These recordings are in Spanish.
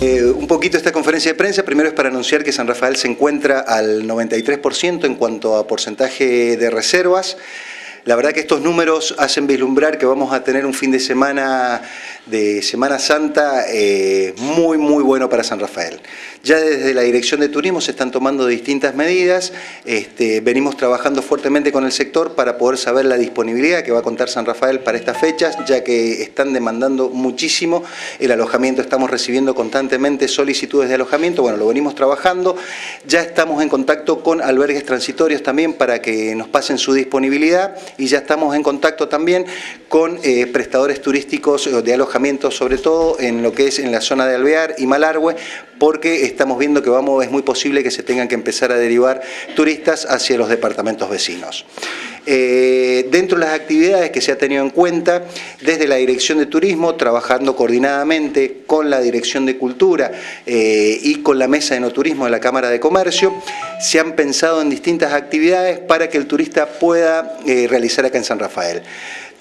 Eh, un poquito esta conferencia de prensa, primero es para anunciar que San Rafael se encuentra al 93% en cuanto a porcentaje de reservas. La verdad que estos números hacen vislumbrar que vamos a tener un fin de semana de Semana Santa eh, muy, muy bueno para San Rafael. Ya desde la Dirección de Turismo se están tomando distintas medidas, este, venimos trabajando fuertemente con el sector para poder saber la disponibilidad que va a contar San Rafael para estas fechas, ya que están demandando muchísimo el alojamiento, estamos recibiendo constantemente solicitudes de alojamiento, bueno, lo venimos trabajando, ya estamos en contacto con albergues transitorios también para que nos pasen su disponibilidad y ya estamos en contacto también con eh, prestadores turísticos eh, de alojamiento, sobre todo en lo que es en la zona de Alvear y Malargüe, porque estamos viendo que vamos, es muy posible que se tengan que empezar a derivar turistas hacia los departamentos vecinos. Eh, dentro de las actividades que se ha tenido en cuenta, desde la Dirección de Turismo, trabajando coordinadamente con la Dirección de Cultura y con la Mesa de No Turismo de la Cámara de Comercio, se han pensado en distintas actividades para que el turista pueda realizar acá en San Rafael.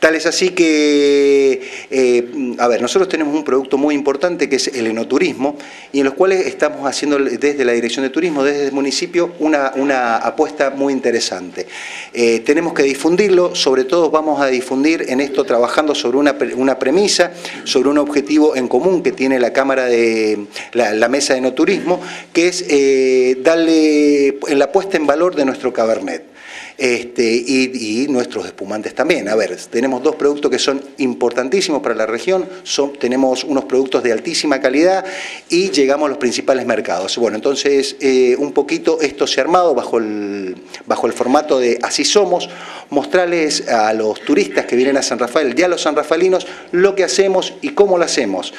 Tal es así que, eh, a ver, nosotros tenemos un producto muy importante que es el enoturismo y en los cuales estamos haciendo desde la Dirección de Turismo, desde el municipio, una, una apuesta muy interesante. Eh, tenemos que difundirlo, sobre todo vamos a difundir en esto trabajando sobre una, una premisa, sobre un objetivo en común que tiene la Cámara de la, Mesa de Enoturismo, que es eh, darle la puesta en valor de nuestro Cabernet este, y, nuestros espumantes también. A ver, tenemos dos productos que son importantísimos para la región, son, tenemos unos productos de altísima calidad y llegamos a los principales mercados. Bueno, entonces eh, un poquito esto se ha armado bajo el, bajo el formato de Así Somos, mostrarles a los turistas que vienen a San Rafael y a los sanrafalinos lo que hacemos y cómo lo hacemos.